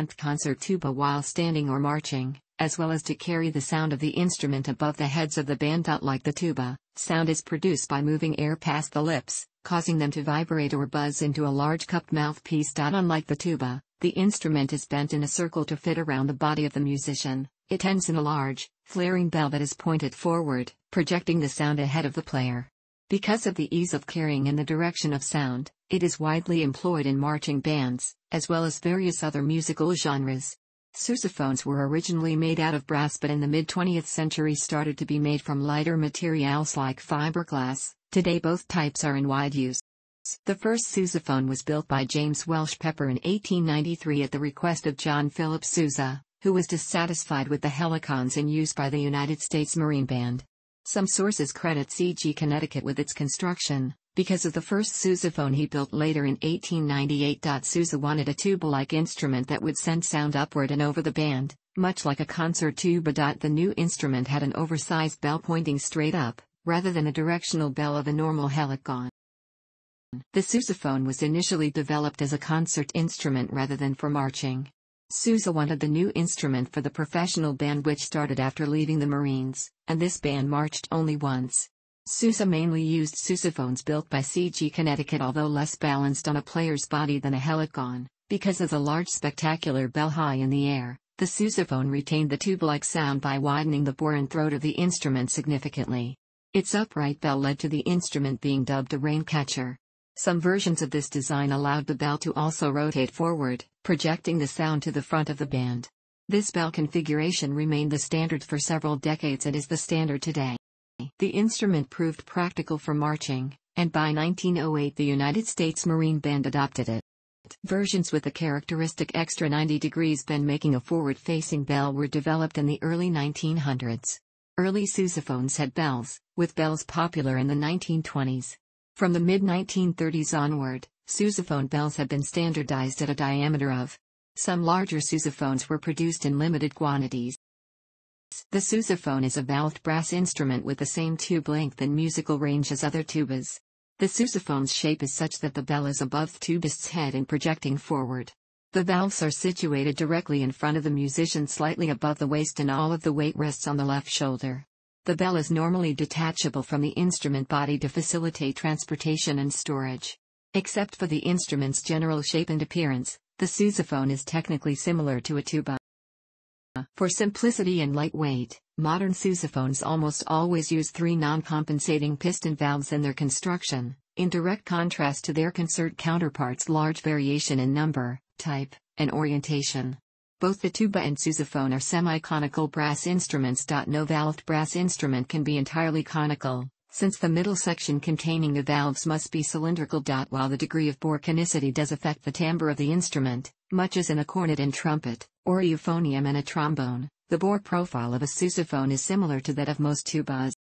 length concert tuba while standing or marching, as well as to carry the sound of the instrument above the heads of the band. Like the tuba, sound is produced by moving air past the lips, causing them to vibrate or buzz into a large cupped mouthpiece. Unlike the tuba, the instrument is bent in a circle to fit around the body of the musician. It ends in a large, flaring bell that is pointed forward, projecting the sound ahead of the player. Because of the ease of carrying and the direction of sound, it is widely employed in marching bands, as well as various other musical genres. Sousaphones were originally made out of brass but in the mid-20th century started to be made from lighter materials like fiberglass. Today both types are in wide use. The first sousaphone was built by James Welsh Pepper in 1893 at the request of John Philip Sousa, who was dissatisfied with the helicons in use by the United States Marine Band. Some sources credit CG Connecticut with its construction, because of the first sousaphone he built later in 1898. Sousa wanted a tuba-like instrument that would send sound upward and over the band, much like a concert tuba. The new instrument had an oversized bell pointing straight up, rather than a directional bell of a normal helicon. The sousaphone was initially developed as a concert instrument rather than for marching. Sousa wanted the new instrument for the professional band which started after leaving the Marines, and this band marched only once. Sousa mainly used sousaphones built by CG Connecticut although less balanced on a player's body than a helicon, because of the large spectacular bell high in the air. The sousaphone retained the tube-like sound by widening the bore and throat of the instrument significantly. Its upright bell led to the instrument being dubbed a rain catcher. Some versions of this design allowed the bell to also rotate forward, projecting the sound to the front of the band. This bell configuration remained the standard for several decades and is the standard today. The instrument proved practical for marching, and by 1908 the United States Marine Band adopted it. Versions with the characteristic extra 90 degrees bend making a forward-facing bell were developed in the early 1900s. Early sousaphones had bells, with bells popular in the 1920s. From the mid-1930s onward, sousaphone bells have been standardized at a diameter of. Some larger sousaphones were produced in limited quantities. The sousaphone is a valved brass instrument with the same tube length and musical range as other tubas. The sousaphone's shape is such that the bell is above the tubist's head and projecting forward. The valves are situated directly in front of the musician slightly above the waist and all of the weight rests on the left shoulder. The bell is normally detachable from the instrument body to facilitate transportation and storage. Except for the instrument's general shape and appearance, the sousaphone is technically similar to a tuba. For simplicity and lightweight, modern sousaphones almost always use three non-compensating piston valves in their construction, in direct contrast to their concert counterparts' large variation in number, type, and orientation. Both the tuba and sousaphone are semi-conical brass instruments. No valved brass instrument can be entirely conical, since the middle section containing the valves must be cylindrical. While the degree of bore conicity does affect the timbre of the instrument, much as in a cornet and trumpet, or euphonium and a trombone, the bore profile of a sousaphone is similar to that of most tubas.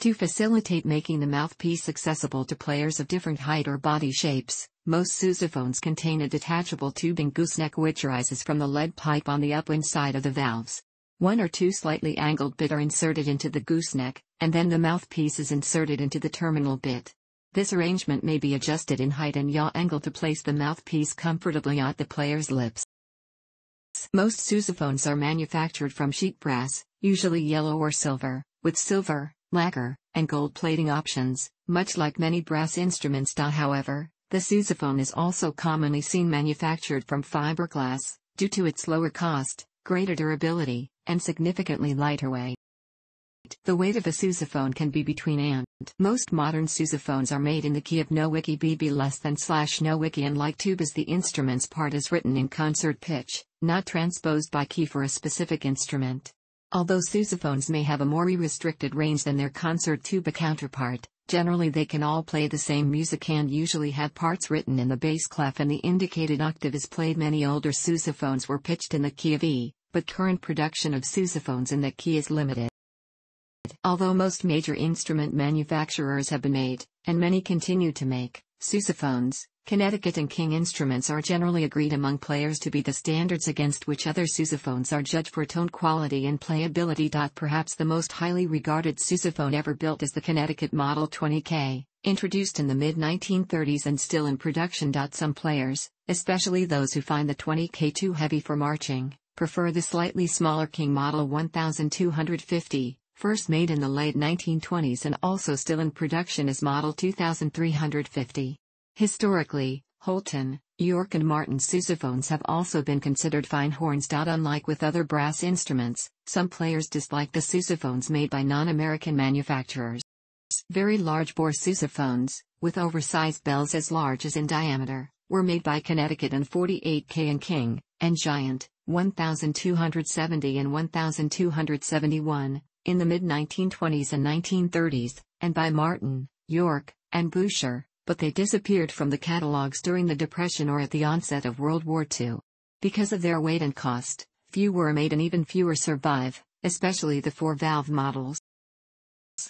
To facilitate making the mouthpiece accessible to players of different height or body shapes, most sousaphones contain a detachable tubing gooseneck which rises from the lead pipe on the upwind side of the valves. One or two slightly angled bit are inserted into the gooseneck, and then the mouthpiece is inserted into the terminal bit. This arrangement may be adjusted in height and yaw angle to place the mouthpiece comfortably at the player's lips. Most sousaphones are manufactured from sheet brass, usually yellow or silver, with silver, lacquer, and gold plating options, much like many brass instruments. However, the sousaphone is also commonly seen manufactured from fiberglass, due to its lower cost, greater durability, and significantly lighter weight. The weight of a sousaphone can be between and. Most modern sousaphones are made in the key of no wiki bb less than slash no wiki and like tube tubas the instrument's part is written in concert pitch, not transposed by key for a specific instrument. Although sousaphones may have a more restricted range than their concert tuba counterpart, Generally they can all play the same music and usually have parts written in the bass clef and the indicated octave is played. Many older sousaphones were pitched in the key of E, but current production of sousaphones in that key is limited. Although most major instrument manufacturers have been made, and many continue to make, sousaphones, Connecticut and King instruments are generally agreed among players to be the standards against which other sousaphones are judged for tone quality and playability. Perhaps the most highly regarded sousaphone ever built is the Connecticut Model 20K, introduced in the mid 1930s and still in production. Some players, especially those who find the 20K too heavy for marching, prefer the slightly smaller King Model 1250, first made in the late 1920s and also still in production as Model 2350. Historically, Holton, York and Martin sousaphones have also been considered fine horns. Unlike with other brass instruments, some players dislike the sousaphones made by non-American manufacturers. Very large bore sousaphones, with oversized bells as large as in diameter, were made by Connecticut and 48K and King, and Giant, 1270 and 1271, in the mid-1920s and 1930s, and by Martin, York, and Buescher, but they disappeared from the catalogs during the Depression or at the onset of World War II. Because of their weight and cost, few were made and even fewer survive, especially the four-valve models.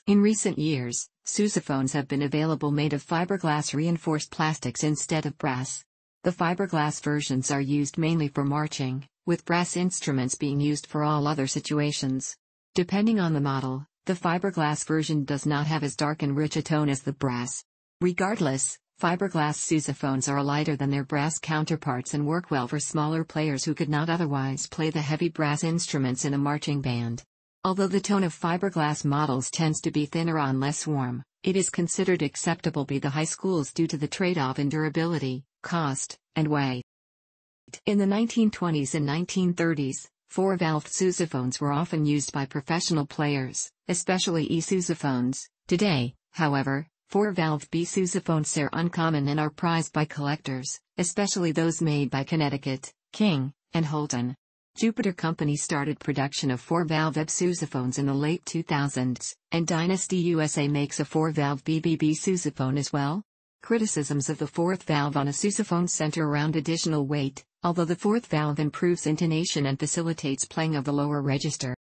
In recent years, sousaphones have been available made of fiberglass reinforced plastics instead of brass. The fiberglass versions are used mainly for marching, with brass instruments being used for all other situations. Depending on the model, the fiberglass version does not have as dark and rich a tone as the brass. Regardless, fiberglass sousaphones are lighter than their brass counterparts and work well for smaller players who could not otherwise play the heavy brass instruments in a marching band. Although the tone of fiberglass models tends to be thinner and less warm, it is considered acceptable by the high schools due to the trade-off in durability, cost, and weight. In the 1920s and 1930s, four-valve sousaphones were often used by professional players, especially e-sousaphones. Today, however, Four-valve B sousaphones are uncommon and are prized by collectors, especially those made by Connecticut, King, and Holton. Jupiter Company started production of four-valve EB sousaphones in the late 2000s, and Dynasty USA makes a four-valve BBB sousaphone as well. Criticisms of the fourth valve on a sousaphone center around additional weight, although the fourth valve improves intonation and facilitates playing of the lower register.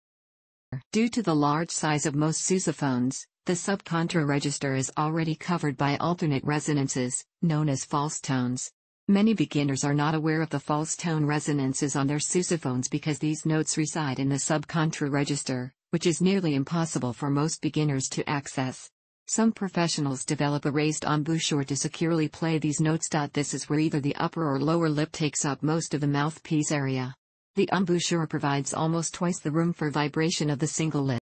Due to the large size of most sousaphones, the subcontra register is already covered by alternate resonances, known as false tones. Many beginners are not aware of the false tone resonances on their sousaphones because these notes reside in the subcontra register, which is nearly impossible for most beginners to access. Some professionals develop a raised embouchure to securely play these notes. This is where either the upper or lower lip takes up most of the mouthpiece area. The embouchure provides almost twice the room for vibration of the single lip.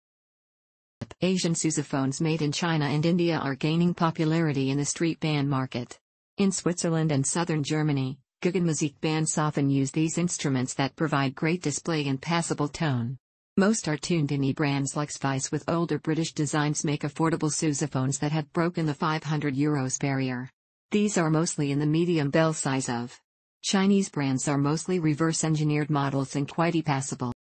Asian sousaphones made in China and India are gaining popularity in the street band market. In Switzerland and southern Germany, Guggenmusik bands often use these instruments that provide great display and passable tone. Most are tuned in e-brands like Spice with older British designs make affordable sousaphones that have broken the 500 euros barrier. These are mostly in the medium bell size of. Chinese brands are mostly reverse-engineered models and quite passable.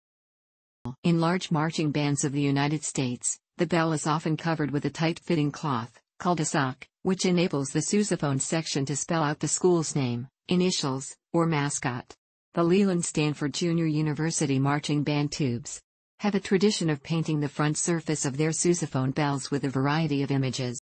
In large marching bands of the United States, the bell is often covered with a tight-fitting cloth, called a sock, which enables the sousaphone section to spell out the school's name, initials, or mascot. The Leland Stanford Junior University marching band tubes have a tradition of painting the front surface of their sousaphone bells with a variety of images.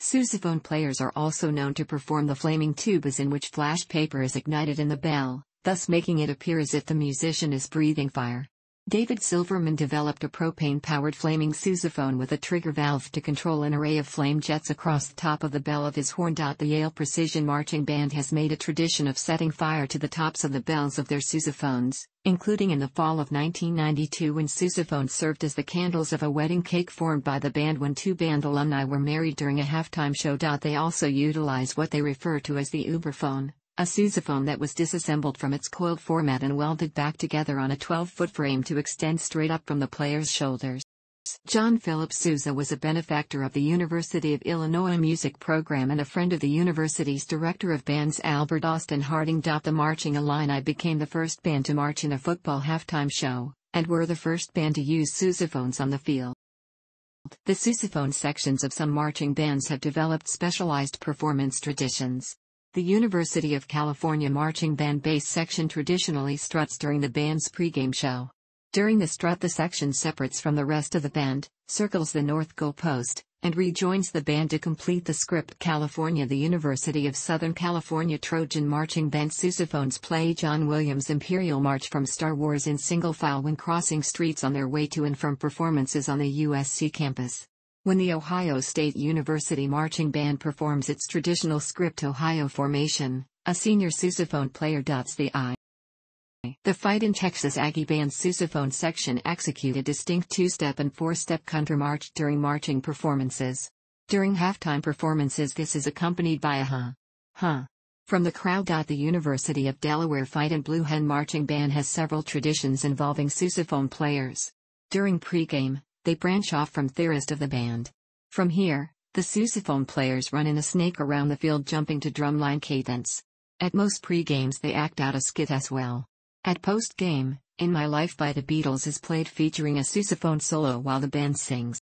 Sousaphone players are also known to perform the flaming tubas in which flash paper is ignited in the bell, thus making it appear as if the musician is breathing fire. David Silverman developed a propane-powered flaming sousaphone with a trigger valve to control an array of flame jets across the top of the bell of his horn. The Yale Precision Marching Band has made a tradition of setting fire to the tops of the bells of their sousaphones, including in the fall of 1992 when sousaphones served as the candles of a wedding cake formed by the band when two band alumni were married during a halftime show. They also utilize what they refer to as the Uberphone, a sousaphone that was disassembled from its coiled format and welded back together on a 12-foot frame to extend straight up from the player's shoulders. John Philip Sousa was a benefactor of the University of Illinois music program and a friend of the university's director of bands Albert Austin Harding. The Marching Illini became the first band to march in a football halftime show, and were the first band to use sousaphones on the field. The sousaphone sections of some marching bands have developed specialized performance traditions. The University of California marching band bass section traditionally struts during the band's pregame show. During the strut the section separates from the rest of the band, circles the north goal post, and rejoins the band to complete the script. California The University of Southern California Trojan Marching Band sousaphones play John Williams' Imperial March from Star Wars in single file when crossing streets on their way to and from performances on the USC campus. When the Ohio State University Marching Band performs its traditional script Ohio formation, a senior sousaphone player dots the I. The Fightin' Texas Aggie Band's sousaphone section execute a distinct two-step and four-step contra march during marching performances. During halftime performances this is accompanied by a huh, huh, from the crowd. The University of Delaware Fightin' Blue Hen Marching Band has several traditions involving sousaphone players. During pregame, they branch off from the rest of the band. From here, the sousaphone players run in a snake around the field jumping to drumline cadence. At most pre-games they act out a skit as well. At post-game, In My Life by the Beatles is played featuring a sousaphone solo while the band sings.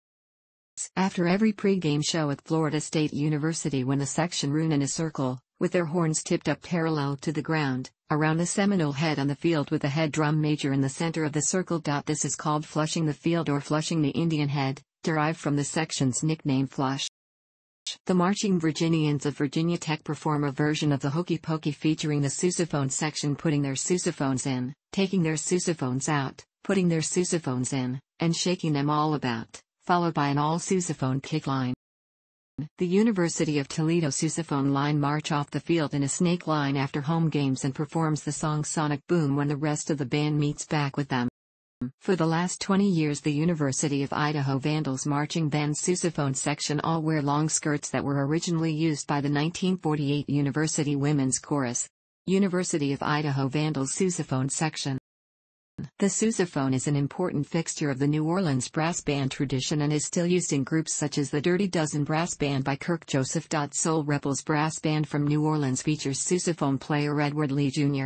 After every pre-game show at Florida State University when the section run in a circle, with their horns tipped up parallel to the ground, around the Seminole head on the field with the head drum major in the center of the circle. This is called flushing the field or flushing the Indian head, derived from the section's nickname Flush. The Marching Virginians of Virginia Tech perform a version of the Hokey Pokey featuring the sousaphone section putting their sousaphones in, taking their sousaphones out, putting their sousaphones in, and shaking them all about, followed by an all sousaphone kick line. The University of Toledo sousaphone line march off the field in a snake line after home games and performs the song Sonic Boom when the rest of the band meets back with them. For the last 20 years the University of Idaho Vandals marching band sousaphone section all wear long skirts that were originally used by the 1948 University Women's Chorus. University of Idaho Vandals sousaphone section the sousaphone is an important fixture of the New Orleans brass band tradition and is still used in groups such as the Dirty Dozen Brass Band by Kirk Joseph. Soul Rebels Brass Band from New Orleans features sousaphone player Edward Lee Jr.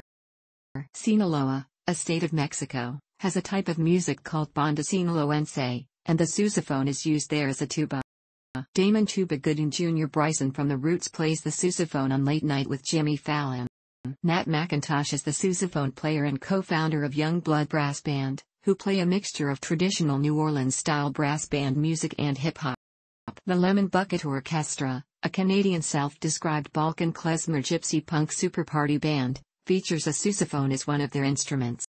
Sinaloa, a state of Mexico, has a type of music called banda sinaloense, and the sousaphone is used there as a tuba. Damon Tuba Gooding Jr. Bryson from The Roots plays the sousaphone on Late Night with Jimmy Fallon. Nat McIntosh is the sousaphone player and co-founder of Youngblood Brass Band, who play a mixture of traditional New Orleans-style brass band music and hip-hop. The Lemon Bucket Orchestra, a Canadian self-described Balkan klezmer gypsy punk super party band, features a sousaphone as one of their instruments.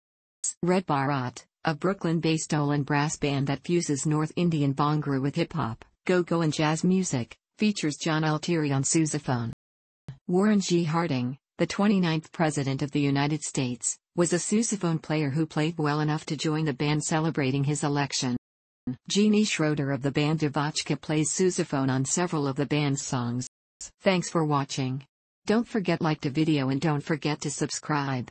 Red Baraat, a Brooklyn-based Olin brass band that fuses North Indian bhangra with hip-hop, go-go and jazz music, features John Altieri on sousaphone. Warren G. Harding, the 29th President of the United States, was a sousaphone player who played well enough to join the band celebrating his election. Jeanie Schroder of the band Devotchka plays sousaphone on several of the band's songs. Thanks for watching. Don't forget like the video and don't forget to subscribe.